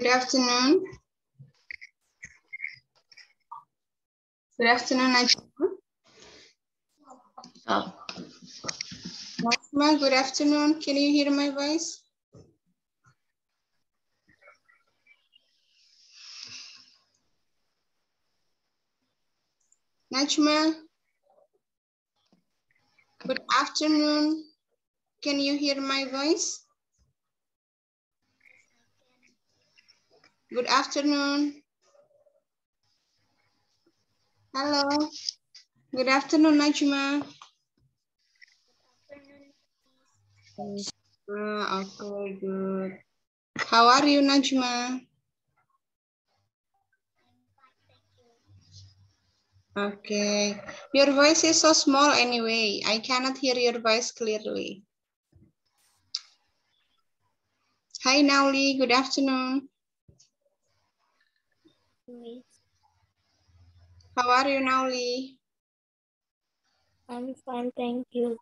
Good afternoon. Good afternoon, Najma. Oh, good afternoon. Can you hear my voice? Najma. Good afternoon. Can you hear my voice? Good afternoon. Hello. Good afternoon, Najma. Ah, okay, good. How are you, Najma? Okay. Your voice is so small anyway. I cannot hear your voice clearly. Hi, Nauli. Good afternoon. How are you, Nauli? I'm fine, thank you.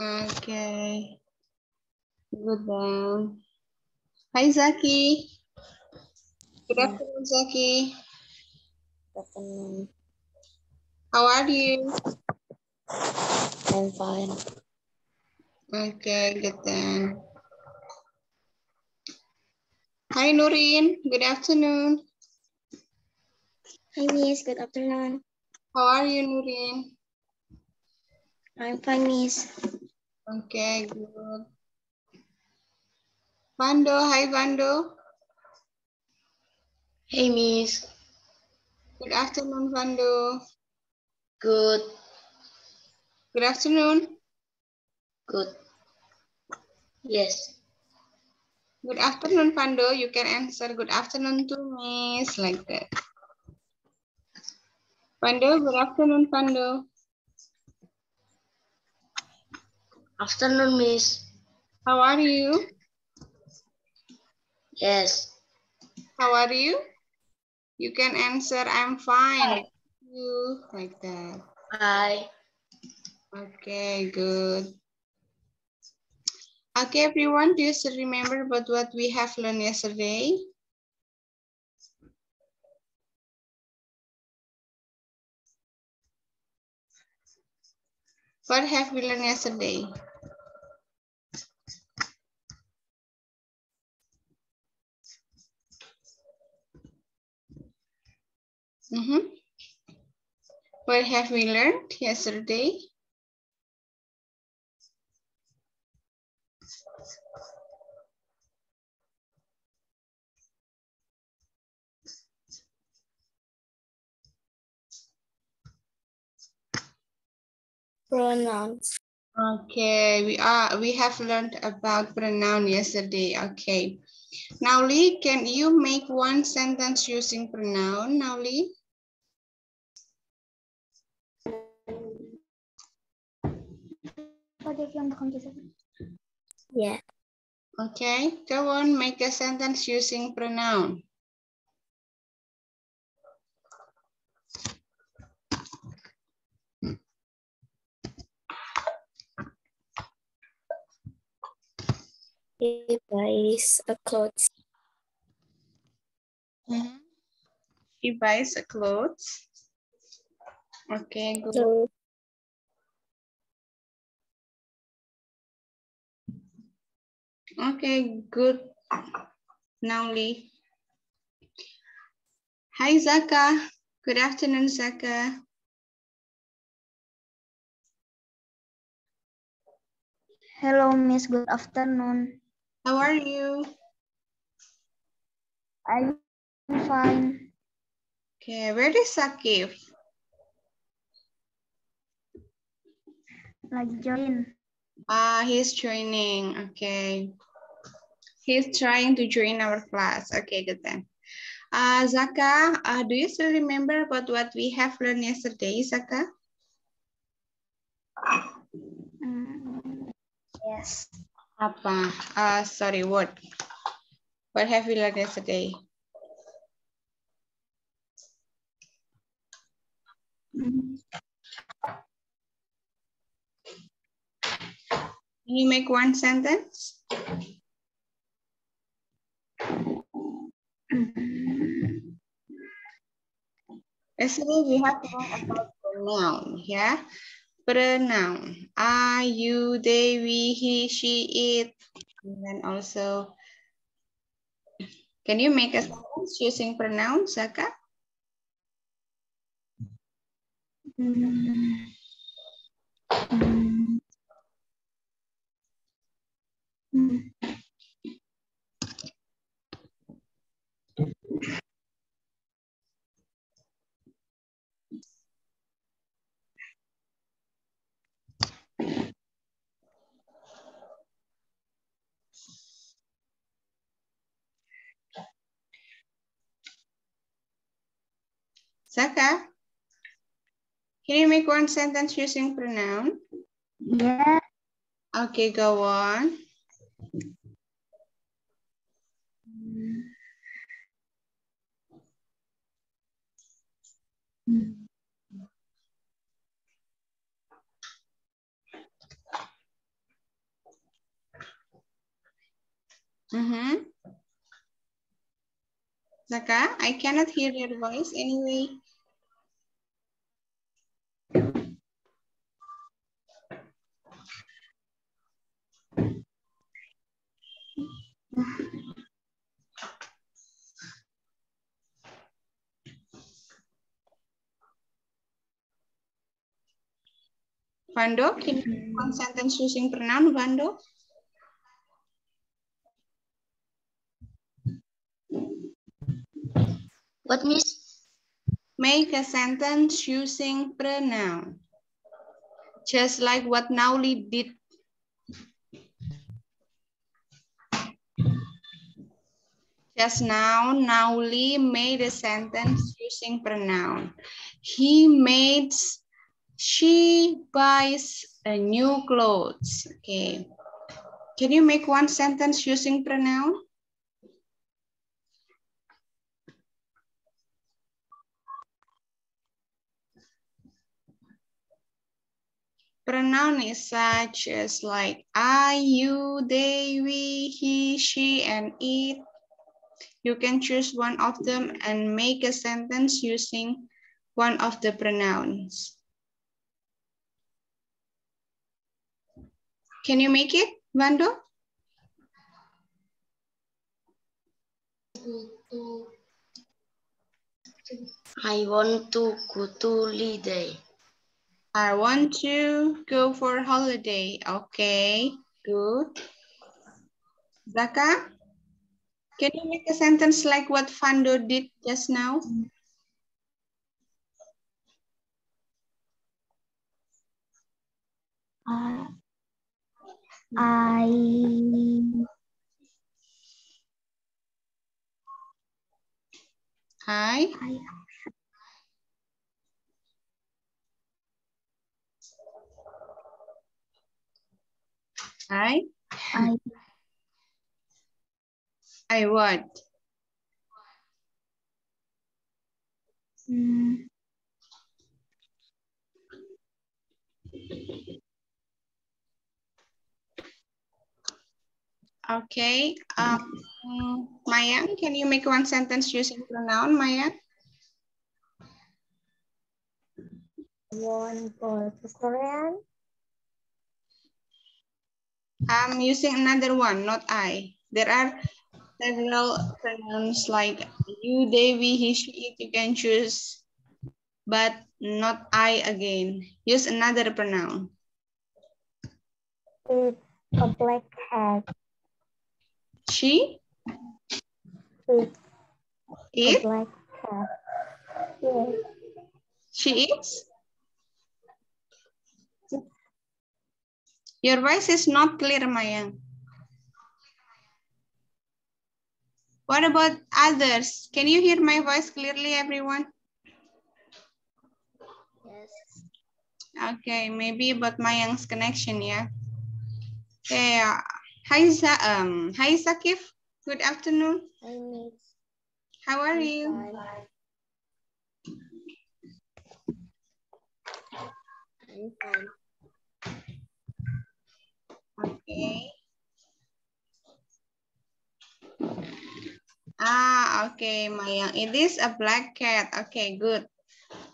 Okay. Good then. Hi, Zaki. Good afternoon, Zaki. Good afternoon. How are you? I'm fine. Okay, good then. Hi, Nurin. Good afternoon. Hi, Miss. Good afternoon. How are you, Nurin? I'm fine, Miss. Okay, good. Bando, hi, Bando. Hey, Miss. Good afternoon, Bando. Good. Good afternoon. Good. Yes. Good afternoon, Pando. You can answer good afternoon to Miss like that. Vando, good afternoon, Vando. Afternoon, Miss. How are you? Yes. How are you? You can answer I'm fine. You like that. Hi. Okay, good. Okay, everyone, do you still remember about what we have learned yesterday? What have we learned yesterday? Mm-hmm. What have we learned yesterday? Pronouns. Okay, we are we have learned about pronoun yesterday. Okay. Nauli, can you make one sentence using pronoun? Nauli? Yeah. Okay, go on, make a sentence using pronoun. He buys a clothes. Mhm. He buys a clothes. Okay, good. So, Okay, good. Nauli. Hi, Zaka. Good afternoon, Zaka. Hello, Miss. Good afternoon. How are you? I'm fine. Okay, where is Sakif? Like join. Ah, he's joining. Okay. He's trying to join our class. Okay, good then. Uh, Zaka, uh, do you still remember about what we have learned yesterday, Zaka? Mm, yes. Apa? Uh, sorry, what? What have you learned yesterday? Can you make one sentence? Yesterday we have learned about pronoun, yeah? Pronoun. I, you, they, we, he, she, it. And then also, can you make a sentence using pronouns, Zaka? Mm. Mm. Mm. Zaka, can you make one sentence using pronoun? Yeah. Okay, go on. Mm. Mm-hmm. Zaka, I cannot hear your voice anyway. Vando, can you one sentence using pronoun, Vando? What, Miss? Make a sentence using pronoun. Just like what Nauli did. Just now, Nauli made a sentence using pronoun. He made, she buys a new clothes. Okay. Can you make one sentence using pronoun? Pronoun is such as like I, you, they, we, he, she, and it. You can choose one of them and make a sentence using one of the pronouns. Can you make it, Vando? I want to go to holiday. I want to go for holiday. Okay, good. Zaka, can you make a sentence like what Vando did just now? Uh, I Hi. I Hi. I I what? mm, Okay. Um, Mayang, can you make one sentence using pronoun, Mayang? want go to Korean. I'm using another one, not I. There are several pronouns like you, we, he, she, it. You can choose, but not I again. Use another pronoun. It's a black cat. She, It's a it, black cat. Yes. she eats. Your voice is not clear, Mayang. What about others? Can you hear my voice clearly, everyone? Yes. Okay, maybe about Mayang's connection, yeah. Okay, uh, hi, um, hi, Sakif. Good afternoon. I need. How are you? I'm fine. Okay. Ah, Okay, Maya. It is a black cat. Okay, good.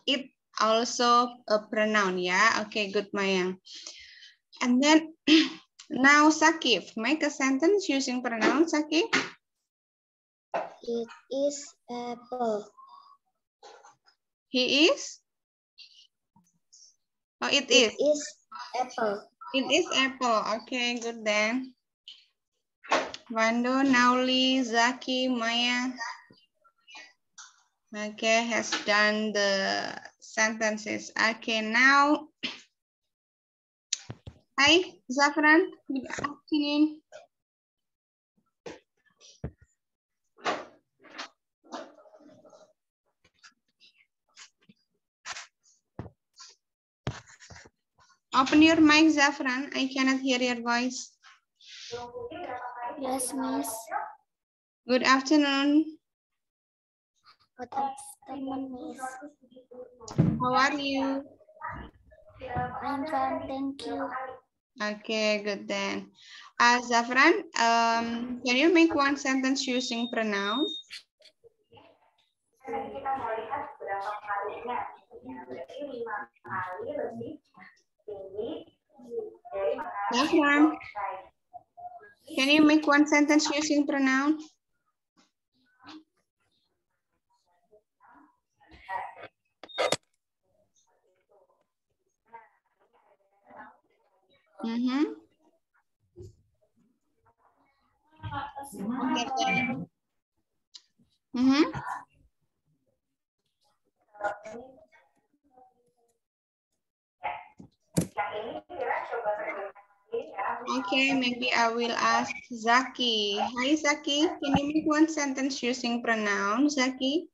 It also a pronoun, yeah? Okay, good, Maya. And then now Sakif, make a sentence using pronoun, Sakif. It is apple. He is? Oh, it It is. is apple. It is apple. Okay, good then. Vando, Nauli, Zaki, Maya. Okay, has done the sentences. Okay, now. Hi, Zafran. Good afternoon. Open your mic, Zafran. I cannot hear your voice. Yes, Miss. Good afternoon. Good afternoon, Miss. How are you? I'm fine, thank you. Okay, good then. Uh, Zafran, um, can you make one sentence using pronoun? Zafran, can you make one sentence using pronoun? Mm-hmm. Okay, then. Mm-hmm. Okay, maybe I will ask Zaki. Hi, Zaki. Can you make one sentence using pronoun, Zaki?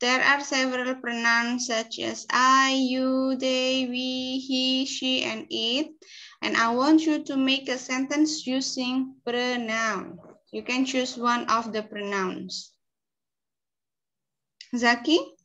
There are several pronouns such as I, you, they, we, he, she, and it. And I want you to make a sentence using pronoun. You can choose one of the pronouns. Zaki?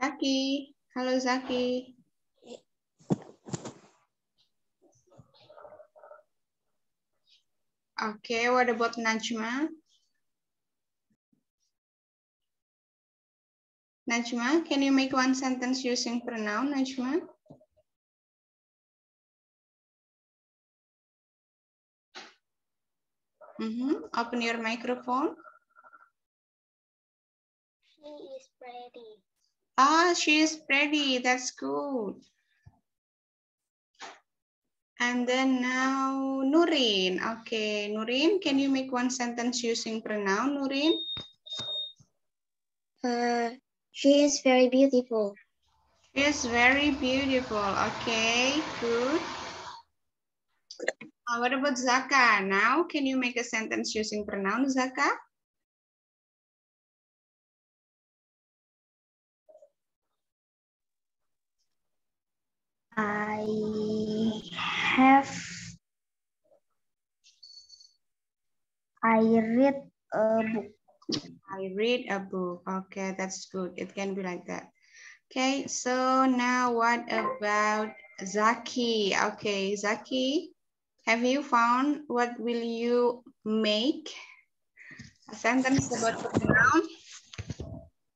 Zaki. Halo, Zaki. Okay, what about Najma? Najma, can you make one sentence using pronoun, Najma? Mm-hmm. Open your microphone. She is pretty. Ah, she is pretty. That's good. And then now Nurin. Okay, Nurin, can you make one sentence using pronoun, Nurin? Uh, she is very beautiful. She is very beautiful. Okay, good. Uh, what about Zaka? Now, can you make a sentence using pronoun, Zaka? I have I read a book. I read a book. Okay, that's good. It can be like that. Okay, so now what about Zaki? Okay, Zaki, have you found what will you make? A sentence about pronoun?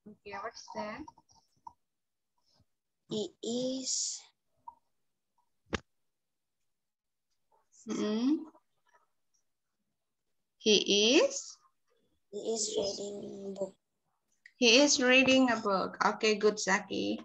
Okay, what's that? He is Hmm. He is? he is reading a book. He is reading a book. Okay, good, Zaki.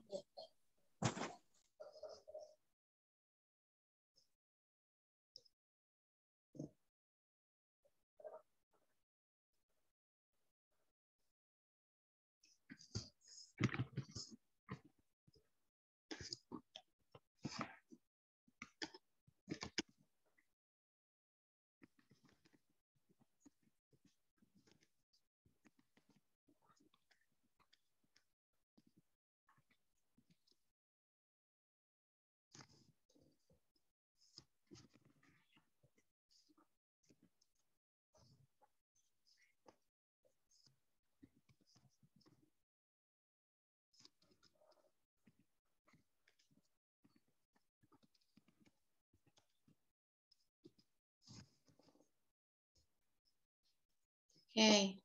Okay.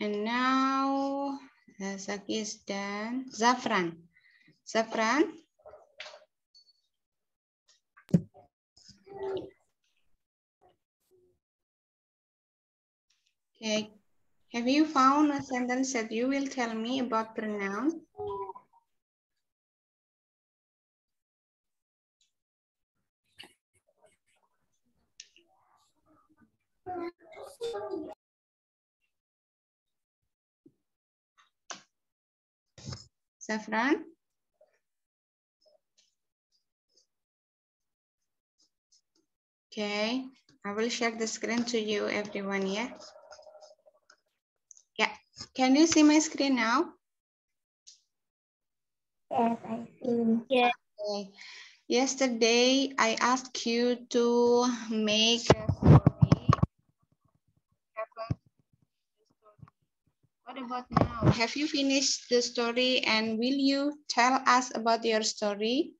And now Zaki is done. Zafran. Zafran. Okay. Have you found a sentence that you will tell me about pronoun? Zafran? Okay, I will share the screen to you, everyone, yeah? Yeah, can you see my screen now? Yes, I see. Yeah. Okay. Yesterday, I asked you to make a story. About now? Have you finished the story and will you tell us about your story?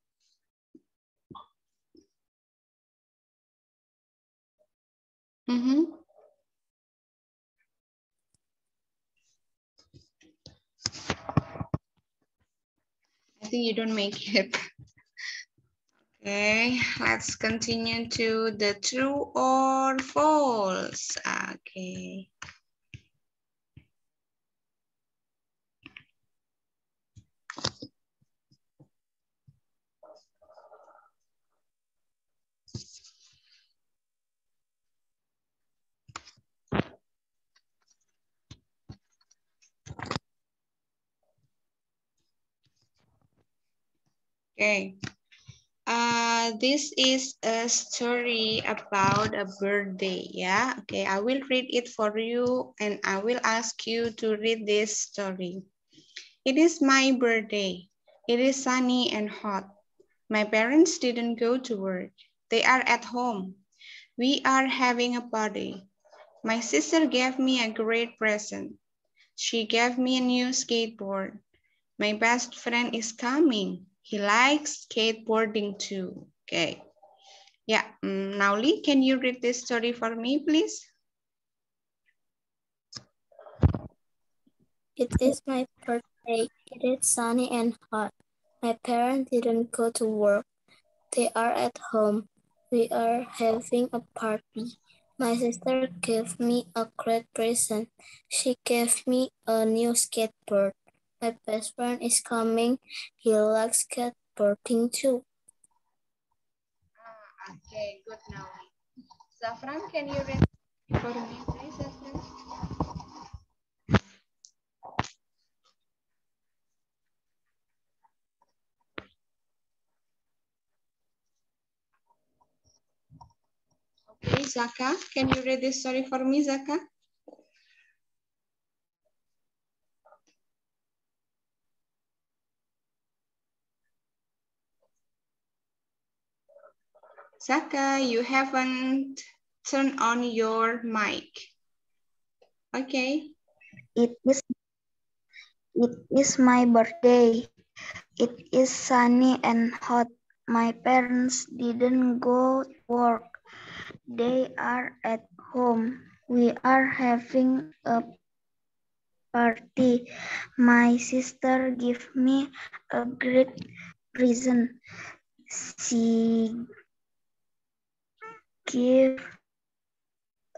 Mm -hmm. I think you don't make it. Okay, let's continue to the true or false. Okay. Okay. Uh, this is a story about a birthday, yeah? Okay, I will read it for you and I will ask you to read this story. It is my birthday. It is sunny and hot. My parents didn't go to work. They are at home. We are having a party. My sister gave me a great present. She gave me a new skateboard. My best friend is coming. He likes skateboarding too. Okay. Yeah, um, Nauli, can you read this story for me, please? It is my birthday. It is sunny and hot. My parents didn't go to work. They are at home. We are having a party. My sister gave me a great present. She gave me a new skateboard. My best friend is coming. He likes skateboarding too. Ah, okay, good now. Zafran, can you read for me, please, Zafran? Okay, Zaka, can you read this story for me, Zaka? Zaka, you haven't turned on your mic. Okay. It is it is my birthday. It is sunny and hot. My parents didn't go to work. They are at home. We are having a party. My sister gave me a great present. She give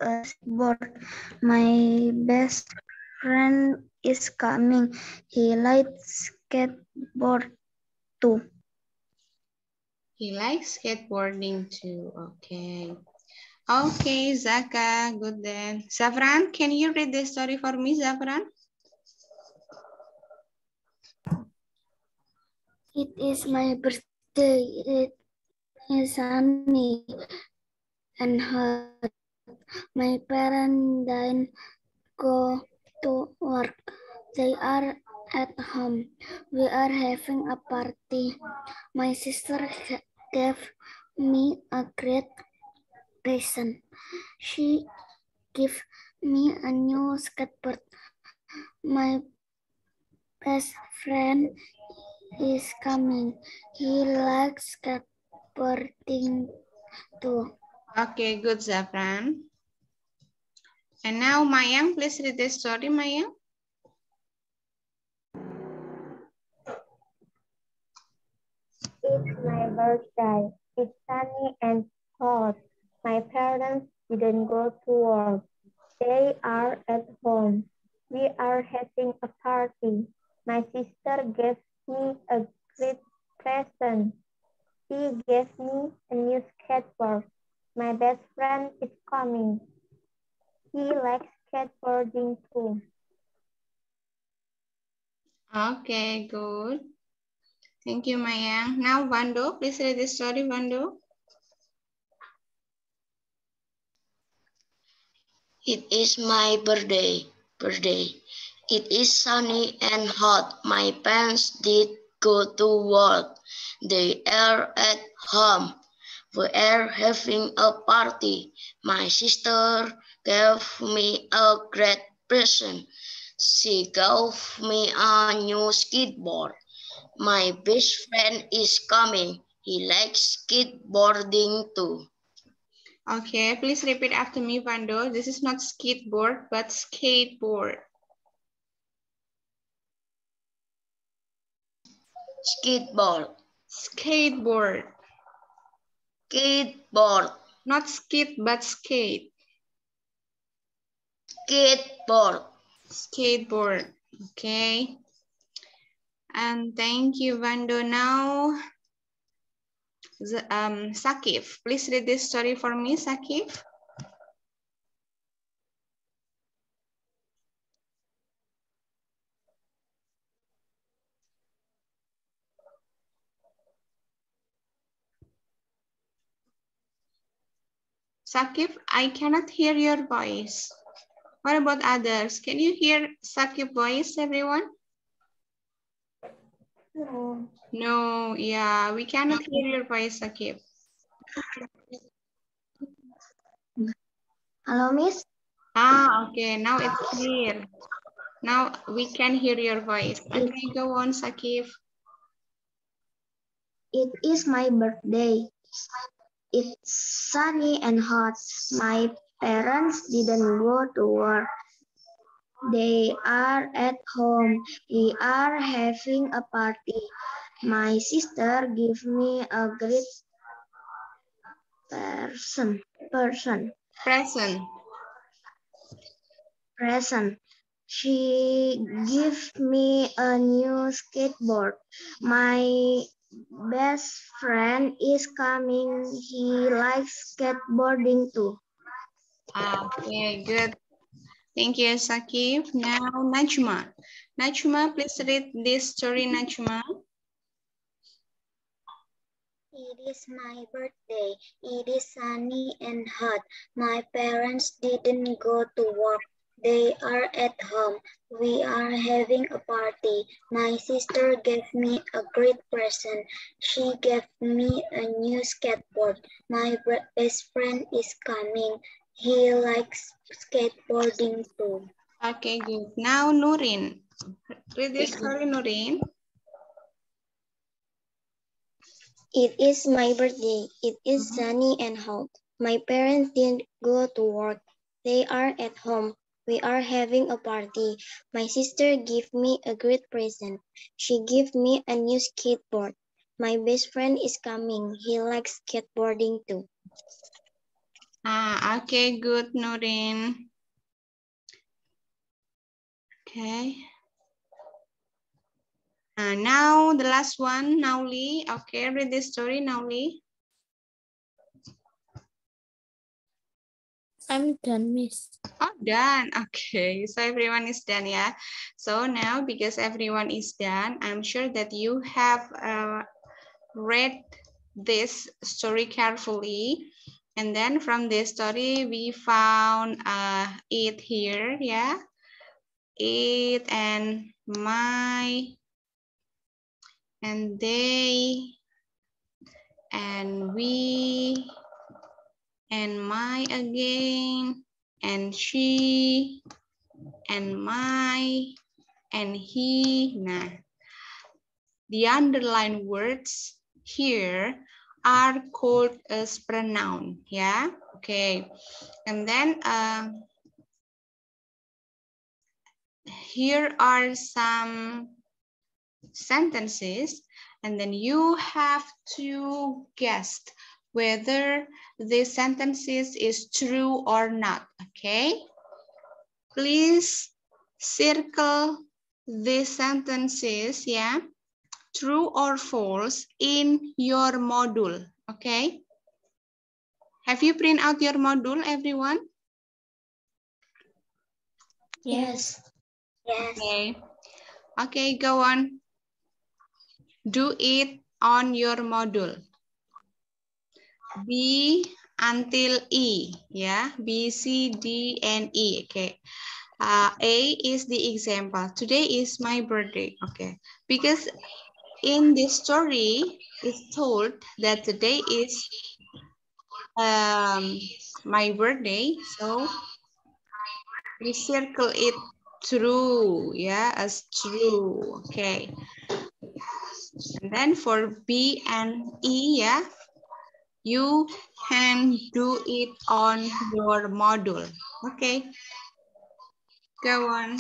a board. My best friend is coming. He likes skateboard too. He likes skateboarding too. Okay. Okay, Zaka, good then. Zafran, can you read the story for me, Zafran? It is my birthday. It is sunny and hurt. My parents didn't go to work. They are at home. We are having a party. My sister gave me a great present. She gave me a new skateboard. My best friend is coming. He likes skateboarding too. Okay, good, Zafran. And now Mayang, please read the story, Mayang. It's my birthday. It's sunny and hot. My parents didn't go to work. They are at home. We are having a party. My sister gave me a great present. She gave me a new skateboard. My best friend is coming. He likes skateboarding too. Okay, good. Thank you, Mayang. Now, Vando, please read the story, Vando. It is my birthday. Birthday. It is sunny and hot. My parents did go to work. They are at home. We are having a party. My sister gave me a great present. She gave me a new skateboard. My best friend is coming. He likes skateboarding too. Okay, please repeat after me, Vando. This is not skateboard, but skateboard. Skateboard. Skateboard. Skateboard. Not skate, but skate. Skateboard. Skateboard. Okay. And thank you, Vando. Now, um, Sakif, please read this story for me, Sakif. Sakif, I cannot hear your voice. What about others? Can you hear Sakif voice, everyone? No. Yeah, we cannot hear your voice, Sakif. Hello, Miss. Ah, okay, now it's clear. Now we can hear your voice. Okay, go on, Sakif. It is my birthday. It's sunny and hot. My parents didn't go to work. They are at home. We are having a party. My sister gave me a great person person Present. present. She gave me a new skateboard. My best friend is coming. He likes skateboarding too. Ah, Okay, good. Thank you, Sakif. Now, Najma. Najma, please read this story, Najma. It is my birthday. It is sunny and hot. My parents didn't go to work. They are at home. We are having a party. My sister gave me a great present. She gave me a new skateboard. My best friend is coming. He likes skateboarding too. Okay, good. Now, Nurin. Read this story, Nurin. It is my birthday. It is mm-hmm. sunny and hot. My parents didn't go to work. They are at home. We are having a party. My sister gave me a great present. She gave me a new skateboard. My best friend is coming. He likes skateboarding too. Ah, okay, good, Nurin. Okay. Uh, now the last one, Nauli. Okay, read this story, Nauli. I'm done, Miss. Oh, done. Okay, so everyone is done, yeah. So now, because everyone is done, I'm sure that you have uh, read this story carefully. And then from this story, we found uh, it here, yeah. It and my and they and we and my again and she and my and he nah the underlined words here are called as pronoun yeah? Okay. And then uh, here are some sentences and then you have to guess whether the sentences is true or not, okay? Please circle the sentences, yeah, true or false in your module, okay? Have you print out your module, everyone? Yes. Yes. Okay. Okay, go on. Do it on your module. B until E, yeah, B, C, D, and E, okay. Uh, A is the example. Today is my birthday, okay. Because in this story, it's told that today is um, my birthday, so we circle it true, yeah, as true, okay. And then for B and E, yeah, you can do it on your module, okay. Go on.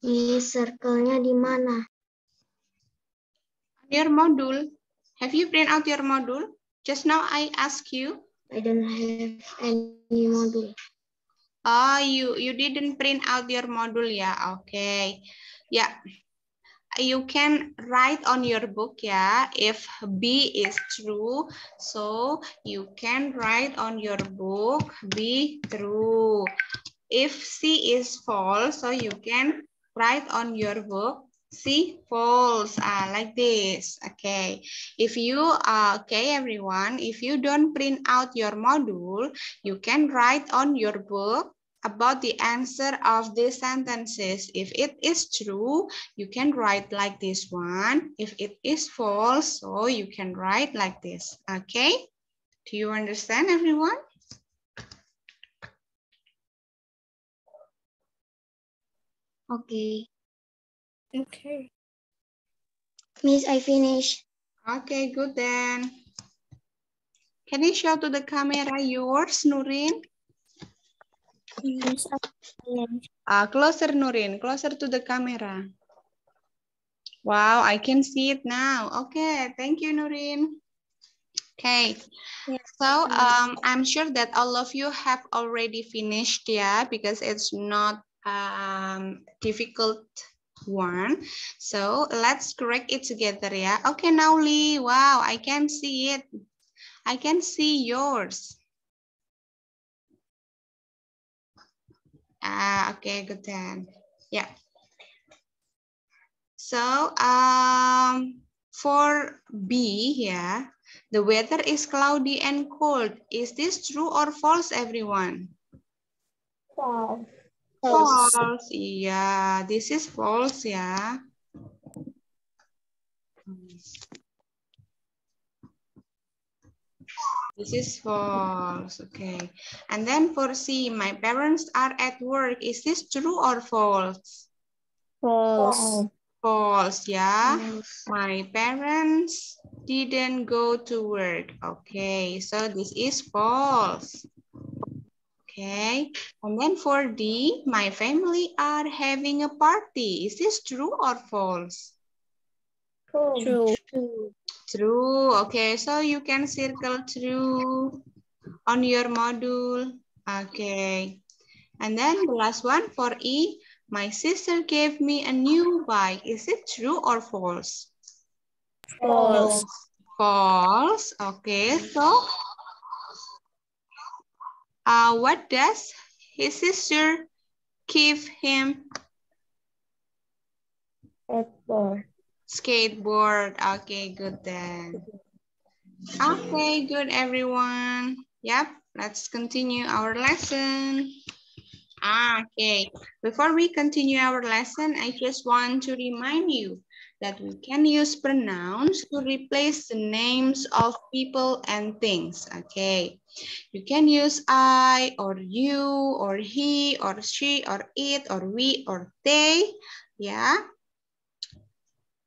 Di circle-nya di mana? Your module. Have you print out your module? Just now I ask you. I don't have any module. Oh, you, you didn't print out your module, yeah, okay. Yeah, you can write on your book, yeah, if B is true. So you can write on your book B true. If C is false, so you can write on your book See, false, uh, like this, okay. If you, uh, okay everyone, if you don't print out your module, you can write on your book about the answer of these sentences. If it is true, you can write like this one. If it is false, so you can write like this, okay? Do you understand everyone? Okay. Okay. Miss, I finish. Okay, good then. Can you show to the camera yours, Nurin? Yes, Uh, closer, Nurin, closer to the camera. Wow, I can see it now. Okay, thank you, Nurin. Okay, so um, I'm sure that all of you have already finished, yeah, because it's not um, difficult one. So let's correct it together, yeah. Okay, Nauli, wow, I can see it. I can see yours. Ah, okay, good then. Yeah. So um, for B, yeah, the weather is cloudy and cold. Is this true or false, everyone? False. False. Yeah, this is false, yeah. This is false, okay. And then for C, my parents are at work. Is this true or false? False. False, yeah. My parents didn't go to work. Okay, so this is false. Okay, and then for D, my family are having a party. Is this true or false? True. True. True. Okay, so you can circle true on your module. Okay. And then the last one for E, my sister gave me a new bike. Is it true or false? False. False. Okay, so uh, what does his sister give him? Skateboard. Skateboard. Okay, good then. Okay, good everyone. Yep, let's continue our lesson. Ah, okay, before we continue our lesson, I just want to remind you that we can use pronouns to replace the names of people and things, okay? You can use I or you or he or she or it or we or they, yeah?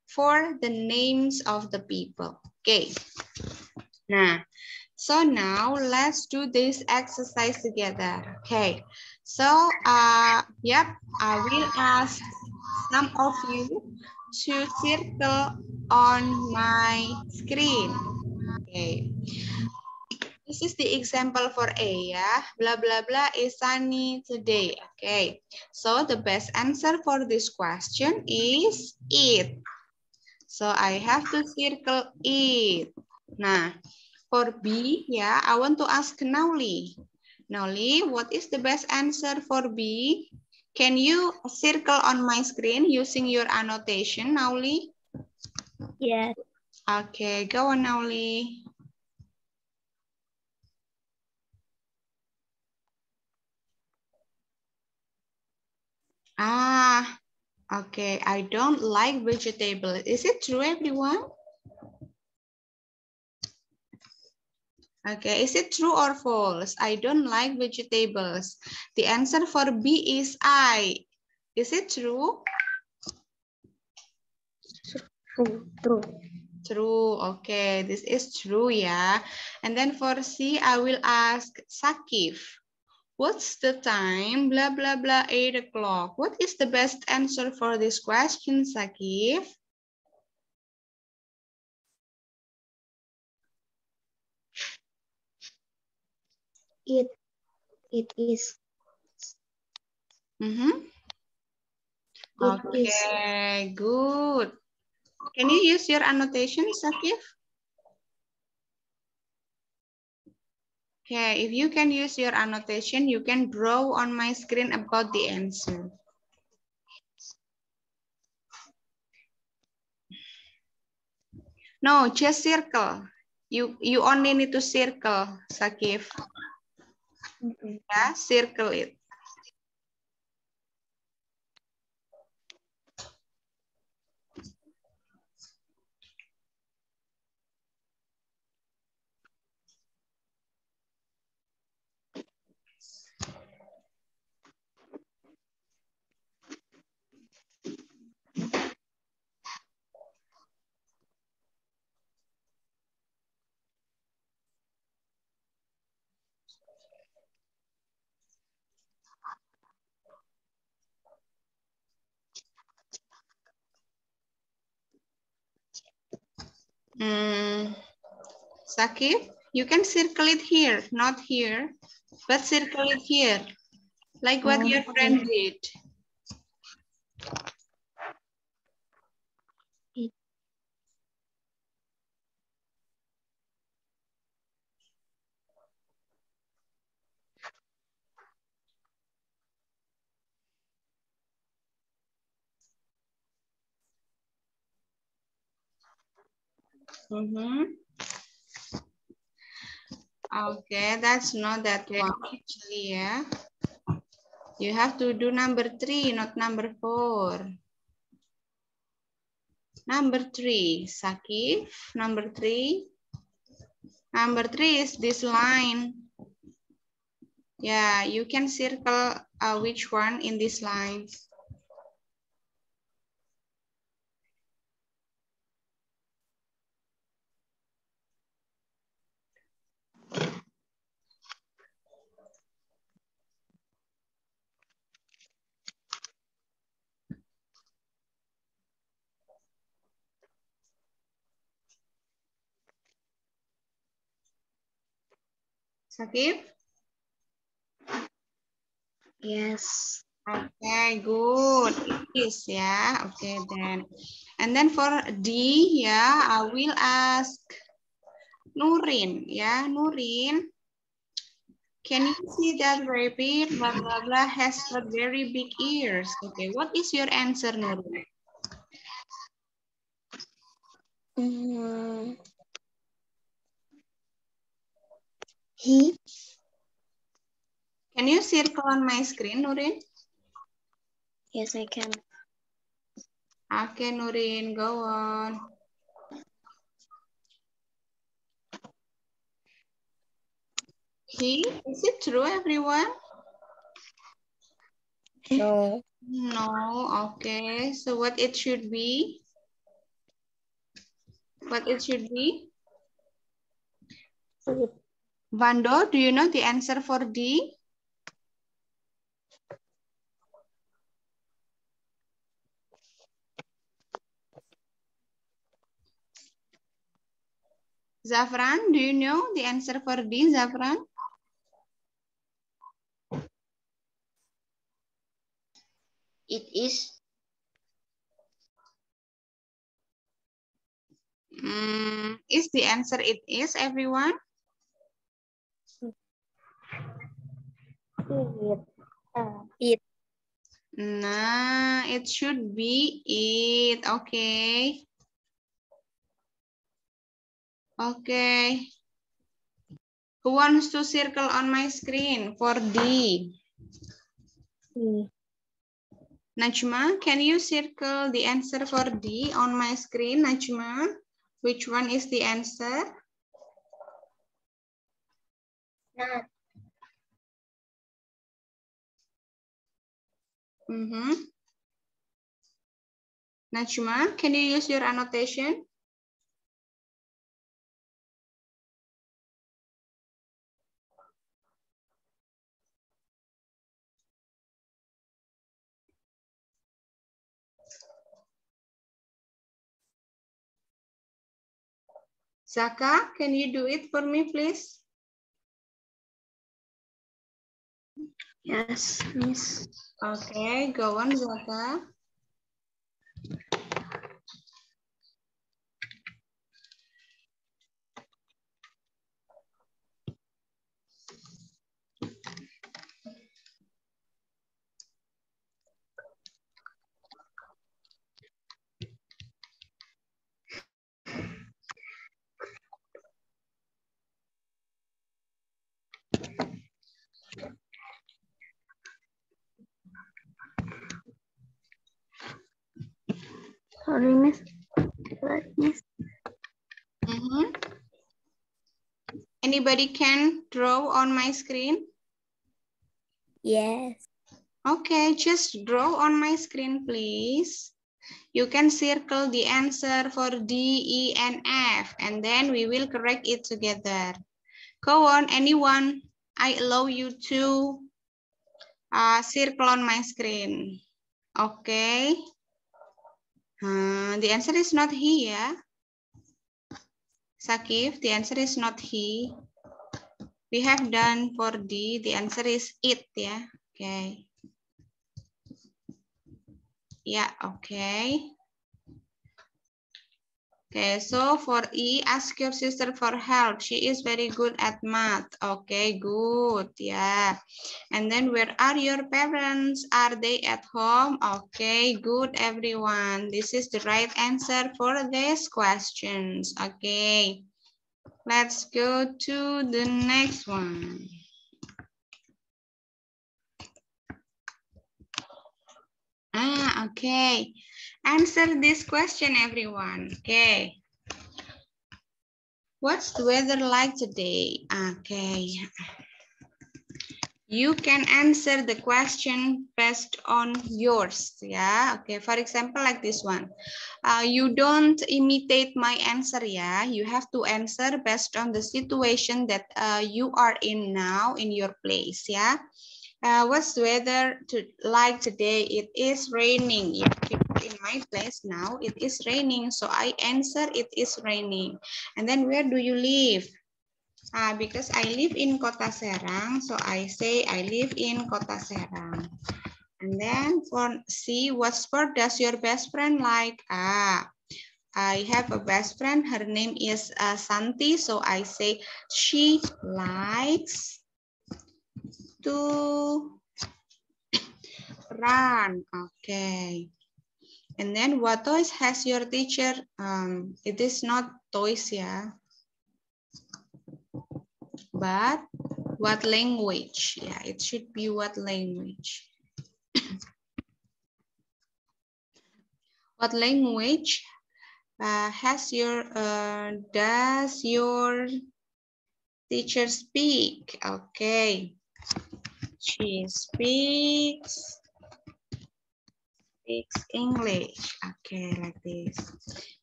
For the names of the people, okay? Nah, so now let's do this exercise together, okay? So, uh, yep, I will ask some of you to circle on my screen. Okay. This is the example for A ya. Blah, blah, blah is sunny today. Okay. So the best answer for this question is it. So I have to circle it. Nah, for B ya, I want to ask Nauli. Nauli, what is the best answer for B? Can you circle on my screen using your annotation, Nauli? Yes. Okay, go on, Nauli. Ah, okay. I don't like vegetable. Is it true, everyone? Okay, is it true or false? I don't like vegetables. The answer for B is I. Is it true? True. True. True. Okay, this is true, yeah. And then for C, I will ask Sakif. What's the time? Blah, blah, blah, 8 o'clock. What is the best answer for this question, Sakif? It. It is. Mm -hmm. It okay, is. good. Can you use your annotation, Sakif? Okay, if you can use your annotation, you can draw on my screen about the answer. No, just circle. You you only need to circle, Sakif. Okay. Yeah, circle it. Mm, Sakif, you can circle it here, not here, but circle it here, like what your friend did. Mm -hmm. Okay, that's not that one actually, yeah. You have to do number three, not number four. Number three, Sakif, number three. Number three is this line. Yeah, you can circle uh, which one in this line. Sakif? Yes. Okay, good. It is, yeah. Okay, then. And then for D, yeah, I will ask Nurin, yeah, Nurin. Can you see that rabbit, blah, blah, blah, has got very big ears? Okay, what is your answer, Nurin? Mm. He. Can you circle on my screen, Nurin? Yes, I can. Okay, Nurin, go on. He, is it true, everyone? No. No, okay. So what it should be? What it should be? Vando, do you know the answer for D? Zafran, do you know the answer for D, Zafran? It is Mm, is the answer it is, everyone? It. Uh, Nah, it should be it. Okay. Okay. Who wants to circle on my screen for D? E. Najma, can you circle the answer for D on my screen, Najma? Which one is the answer? not. Mm -hmm. Najma, can you use your annotation? Zaka, can you do it for me, please? Yes, Miss. Okay, go on, Zaka. Sorry, Miss. What, Miss? Mm -hmm. Anybody can draw on my screen? Yes. Okay, just draw on my screen, please. You can circle the answer for D, E, and F, and then we will correct it together. Go on, anyone. I allow you to uh, circle on my screen. Okay. Uh, the answer is not he, yeah? Sakif, the answer is not he. We have done for D, the answer is it, yeah? Okay. Yeah, okay. Okay, so for E, ask your sister for help. She is very good at math. Okay, good. Yeah. And then where are your parents? Are they at home? Okay, good, everyone. This is the right answer for these questions. Okay. Let's go to the next one. Ah, okay. Answer this question, everyone. Okay. What's the weather like today? Okay. You can answer the question based on yours. Yeah. Okay. For example, like this one. Uh, you don't imitate my answer. Yeah. You have to answer based on the situation that uh, you are in now in your place. Yeah. Uh, what's the weather to, like today? It is raining. Yeah, in my place now, it is raining. So I answer it is raining. And then where do you live? Ah, because I live in Kota Serang, so I say I live in Kota Serang. And then for C, what sport does your best friend like? Ah, I have a best friend. Her name is uh, Santi, so I say she likes to run. Okay. And then what toys has your teacher? Um, it is not toys, yeah. But what language? Yeah, it should be what language. what language uh, has your, uh, does your teacher speak? Okay. She speaks speaks English. Okay, like this.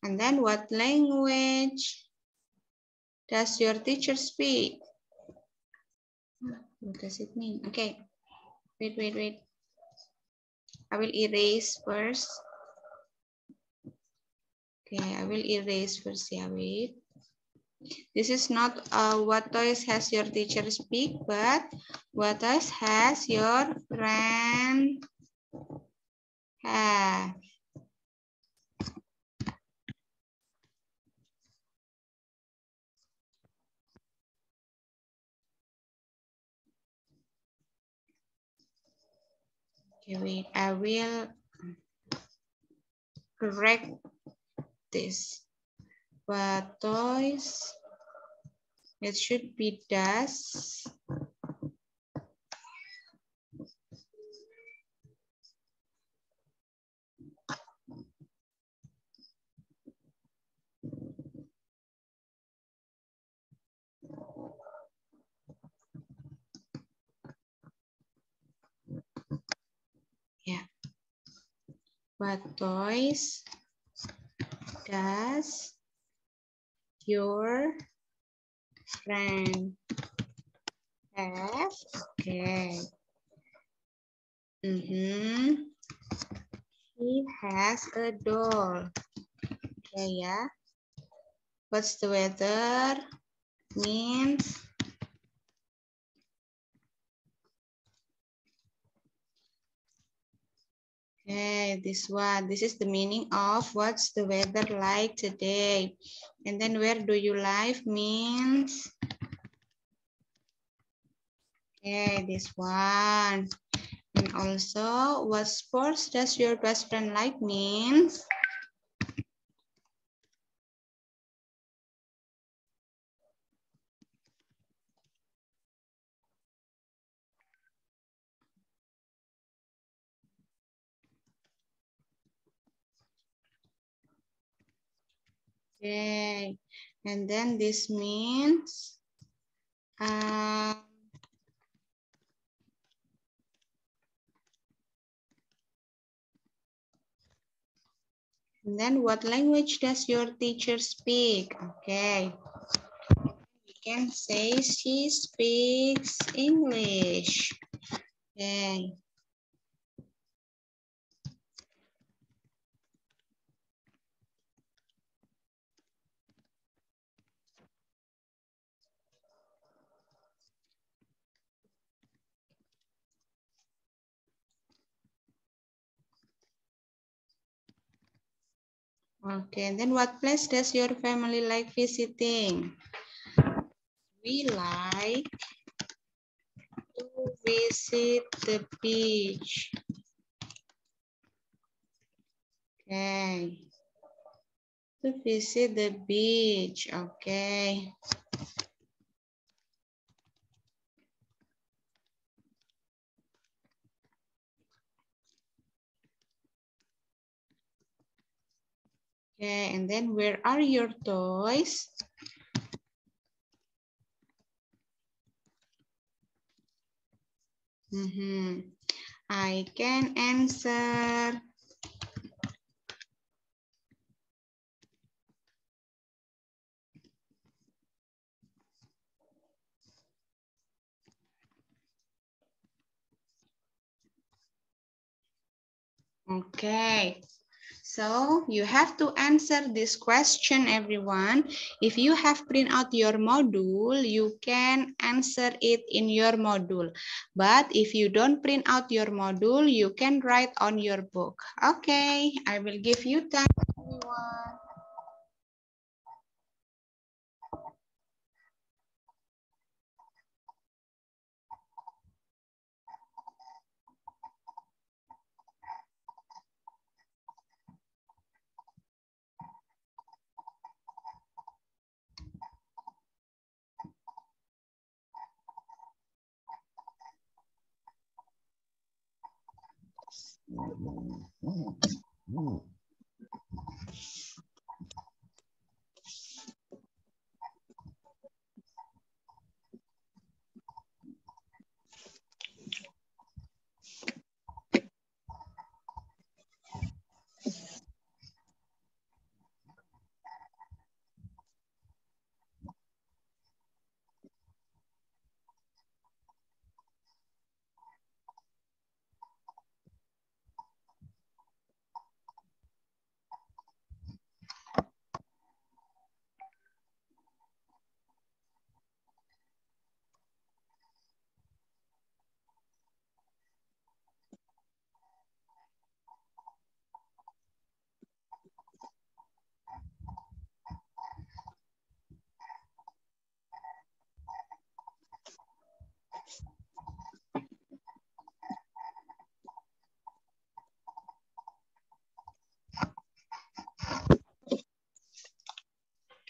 And then what language does your teacher speak? What does it mean? Okay, wait, wait, wait. I will erase first. Okay, I will erase first, yeah, wait. This is not uh, what toys has your teacher speak, but what toys has your friend have. Wait, I will correct this. But toys, it should be does. Yeah. What toys does your friend have? Okay. Mm -hmm. He has a doll. Okay, yeah. What's the weather? Means Okay, this one. This is the meaning of what's the weather like today. And then where do you live means. Okay, this one. And also, what sports does your best friend like means. Okay, and then this means um, and then what language does your teacher speak? Okay, we can say she speaks English. Okay. Okay, then what place does your family like visiting? We like to visit the beach. Okay. To visit the beach, okay. Okay, and then where are your toys? Mm -hmm. I can answer. Okay, So you have to answer this question, everyone. If you have print out your module, you can answer it in your module. But if you don't print out your module, you can write on your book. Okay, I will give you time, Hum, hum.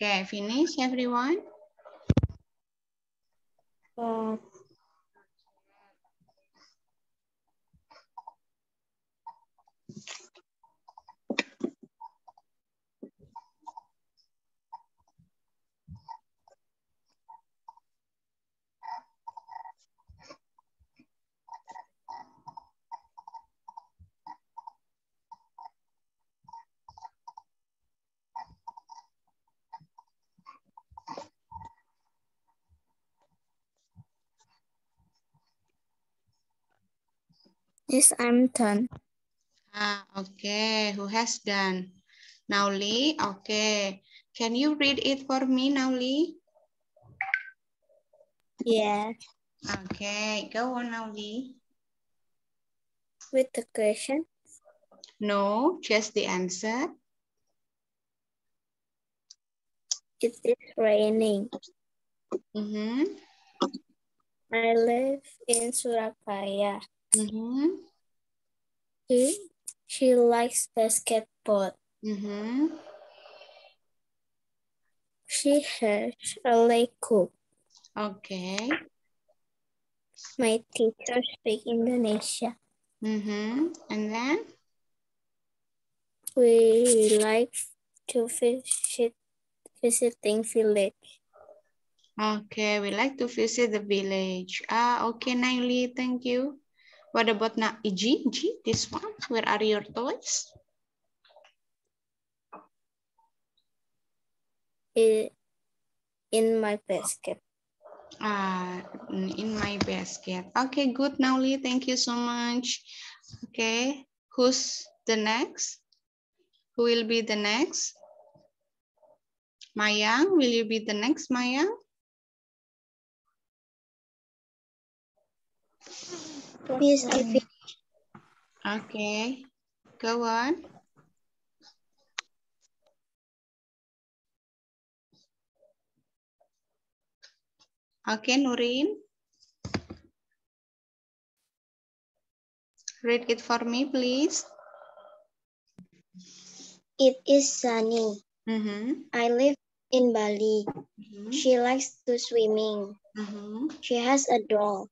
Okay, finish everyone. Yes. Yes, I'm done. Ah, okay. Who has done? Nauli, okay. Can you read it for me, Nauli? Yes. Okay, go on, Nauli. With the question, No, just the answer. it is raining. Mm-hmm. I live in Surabaya. Mm-hmm. She, she likes basketball. Mm-hmm. She has a lake cook. Okay. My teacher speak Indonesia. Mm-hmm. And then? We like to visit visiting village. Okay, we like to visit the village. Ah, okay, Nauli, thank you. What about Na Iji? Iji, this one? Where are your toys? In my basket. Ah, in my basket. Okay, good, Nauli. Thank you so much. Okay, who's the next? Who will be the next? Mayang, will you be the next, Mayang? Fin- Okay, go on. Okay, Nurin. Read it for me, please. it is sunny. Mm-hmm. I live in Bali. Mm-hmm. She likes to swimming. Mm-hmm. She has a doll.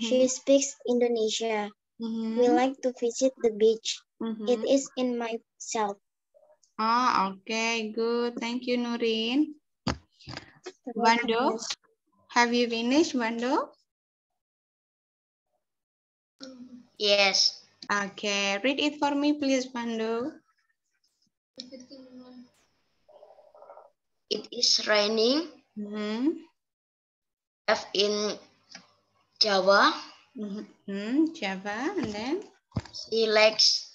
She speaks Indonesia. Mm-hmm. We like to visit the beach. Mhm. It is in myself. Ah, okay, good. Thank you, Nurin. Vando, have you finished, Vando? Yes. Okay, read it for me, please, Vando. It is raining. Mm-hmm. F in Java. Mm-hmm. Java, and then? She likes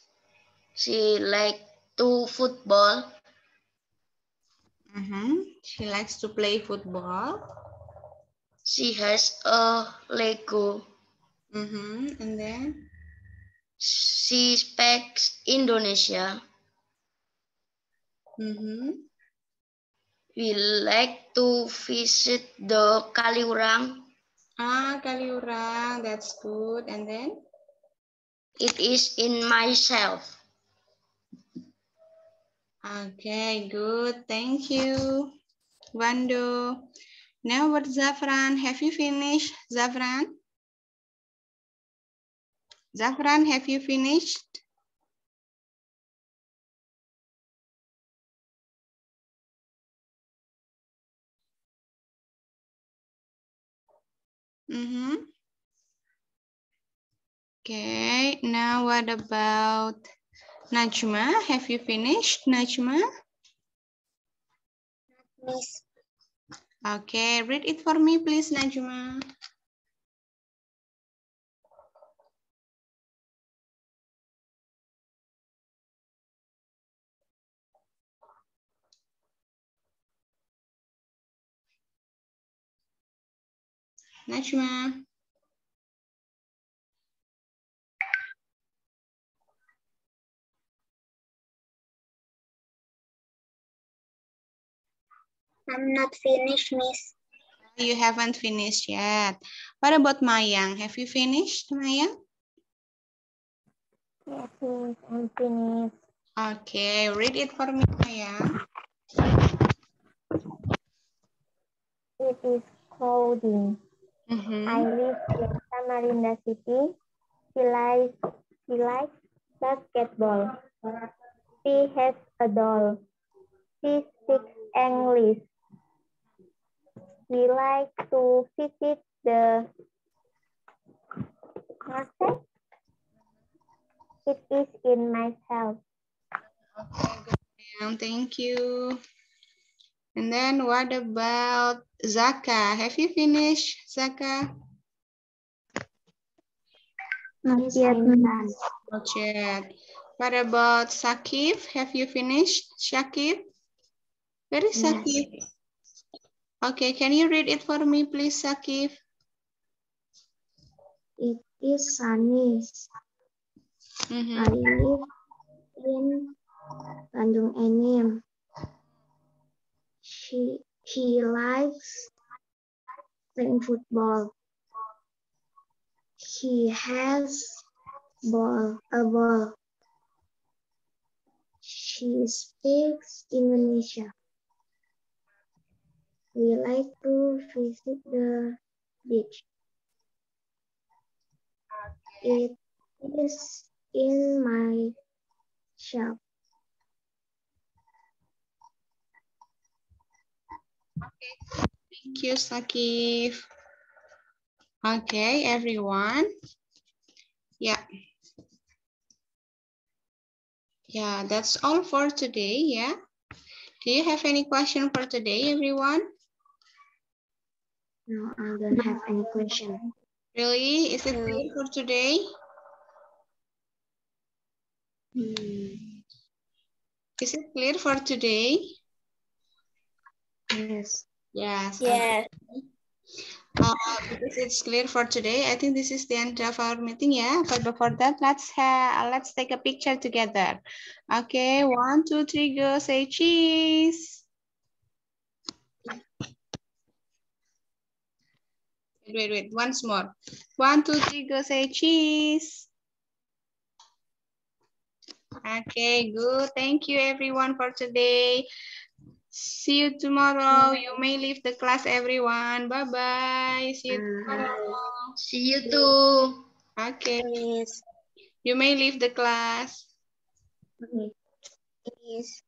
she like to football. Mm -hmm. She likes to play football. She has a Lego. Mm -hmm. And then? She speaks Indonesia. Mm -hmm. We like to visit the Kaliurang. Ah, Kaliurang, that's good. And then? It is in myself. Okay, good. Thank you, Vando. Now what Zafran? Have you finished, Zafran? Zafran, have you finished? Mm -hmm. Okay, now what about Najma? Have you finished, Najma? Miss. Okay, read it for me, please, Najma. Najma. I'm not finished, Miss. You haven't finished yet. What about Mayang? Have you finished, Mayang? Yes, I'm finished. Okay, read it for me, Mayang. It is clothing. Mm -hmm. I live in Samarinda City. He likes, he likes basketball. She has a doll. She speaks English. We like to visit the market. It is in myself. Okay, good. Thank you. And then what about Zaka? Have you finished, Zaka? Not yet. Not yet. What about Sakif? Have you finished, Sakif? Where is Sakif? Yes. Okay, can you read it for me, please, Sakif? It is sunny. Mm -hmm. I live in Tanjung Enim. She, he likes playing football. He has ball, a ball. She speaks Indonesia. We like to visit the beach. It is in my shop. Okay, thank you, Sakif. Okay, everyone. Yeah. Yeah, that's all for today, yeah. Do you have any question for today, everyone? No, I don't have any question. Really? Is it clear for today? Hmm. Is it clear for today? Yes. Yes. Yes. Uh, because it's clear for today, I think this is the end of our meeting, yeah. But before that, let's have let's take a picture together. Okay, one, two, three, go. Say cheese. Wait, wait, once more. One, two, three, go say cheese. Okay, good. Thank you everyone for today. See you tomorrow. Mm-hmm. You may leave the class, everyone. Bye-bye. See you mm-hmm. tomorrow. See you too. Okay. Please. You may leave the class. Okay. Yes.